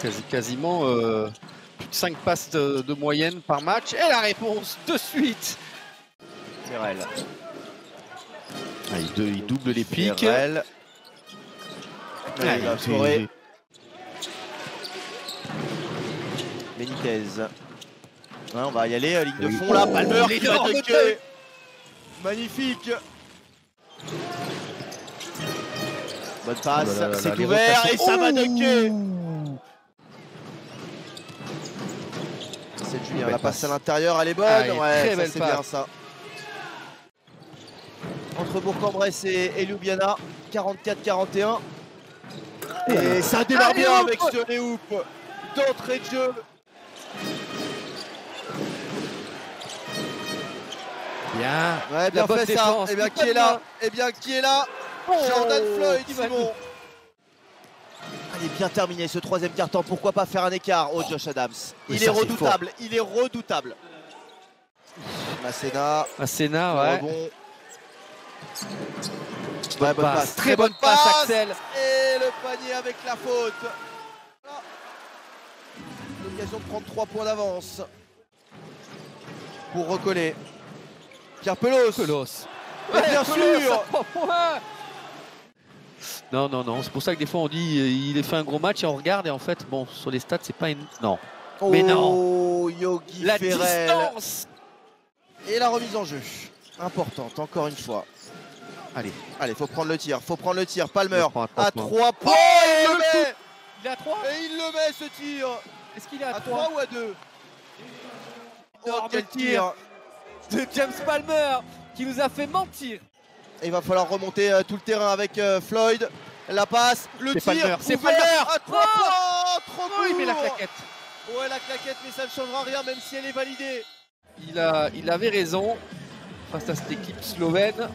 Quasi, quasiment euh, plus de 5 passes de, de moyenne par match. Et la réponse de suite Ferrel. Ah, il, de- il double les pics. Ferrel. Ah, il va scorer. Benitez. Ouais, on va y aller, euh, ligne de fond là, Oh, Palmer qui va tête. Magnifique. Bonne passe, Oh là c'est ouvert et ça va dunker. C'est Julien, la passe à l'intérieur, elle est bonne. Ah, ouais, très ça, belle c'est bien ça. Entre Bourg-en-Bresse et, et Ljubljana, 44-41. Et ça démarre Allez, bien avec ce Léoup d'entrée de jeu. Bien. Ouais, bien La fait ça. Et bien qui est là Et bien qui est là Jordan Floyd, Simon. Allez, bien terminé ce troisième quart-temps. Pourquoi pas faire un écart au Josh Adams Il ça, est redoutable. Il est redoutable. Masséna, le ouais. rebond. Bonne Ouais, bonne passe. passe. Très bonne passe, Axel. Et le panier avec la faute. L'occasion de prendre 3 points d'avance. Pour recoller. Pierre Pelos. Pelos. Bien Pelos, sûr. Non, non, non. C'est pour ça que des fois on dit il a fait un gros match et on regarde et en fait, bon, sur les stats, c'est pas une. Non. Mais Oh, Yogi La Ferrel. distance Et la remise en jeu. Importante, encore une fois. Allez, allez, faut prendre le tir. Faut prendre le tir. Palmer à trois à points. 3 points. Oh, il le le met. Il est à 3 Et il le met ce tir. Est-ce qu'il est à À 3 3 ou à 2 Oh, quel tir de James Palmer qui nous a fait mentir. Et Il va falloir remonter euh, tout le terrain avec euh, Floyd. La passe, le C'est tir, c'est Palmer. à 3 Oh points. Trop Oh, il met la claquette. Ouais, la claquette, mais ça ne changera rien, même si elle est validée. Il, a, il avait raison face à cette équipe slovène.